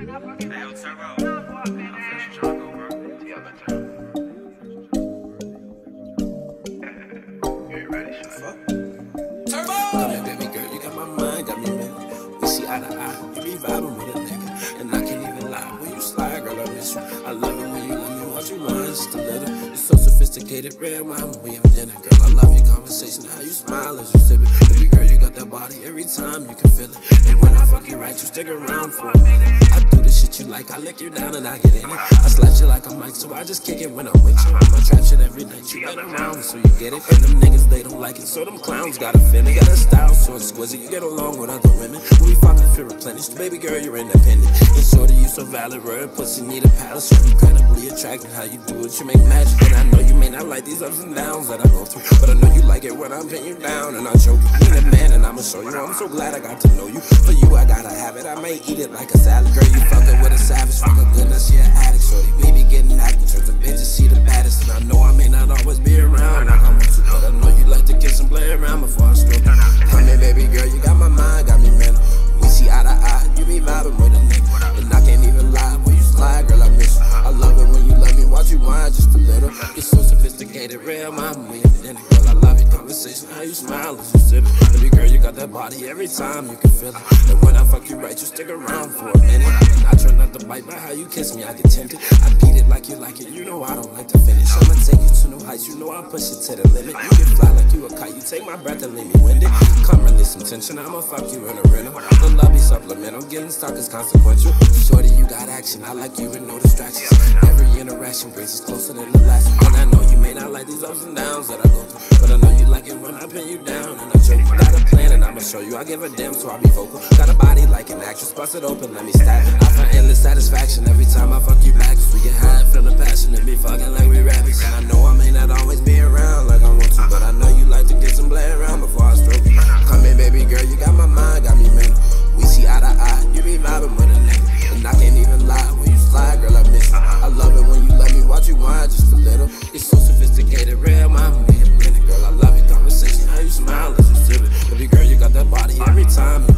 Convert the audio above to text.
yo, Turbo. Sophisticated, red wine when we have dinner. Girl, I love your conversation, how you smile as you sip it. Baby girl, you got that body every time you can feel it. And when I fuck you right, you stick around for a minute. I do shit you like, I lick you down and I get in it. I slap you like a mic, so I just kick it when I'm with you. I'ma trap shit every night, you let around, so you get it. And them niggas, they don't like it, so them clowns feel it. Got a style so exquisite, you get along with other women. When we fuck, I feel replenished. Baby girl, you're independent. And shorty, you so valid, rare pussy need a palace. So incredibly attractive, how you do it, you make magic. And I know you may not like these ups and downs that I go through, but I know you like it when I'm pin you down and I choke you. Being a man, and I'ma show you. I'm so glad I got to know you. For you, I gotta have it. I may eat it like a salad. Girl, you fucking with a savage, fuck a goodness, she an addict. Shorty, we be getting active, the bitches see the baddest. Real when you're dinner. Girl, I love your conversation, how you smile as you sip it. Baby girl, you got that body every time you can feel it. And when I fuck you right, you stick around for a minute. And I try not to bite, but how you kiss me, I get tempted. I beat it like you like it, you know I don't like to finish. I'ma take you to new heights, you know I push it to the limit. You can fly like you a kite, you take my breath and leave me winded. Come release some tension, I'ma fuck you in a rental. The love be supplemental, getting stuck is consequential. Shorty, you got action, I like you with no distractions. Every interaction brings us closer than the last. And I know may not like these ups and downs that I go through, but I know you like it when I pin you down and I choke you. Got a plan and I'ma show you. I give a damn, so I be vocal. Got a body like an actress, bust it open, let me stab. I find endless satisfaction every time I fuck you back. we get high, feeling passion and be fucking like time.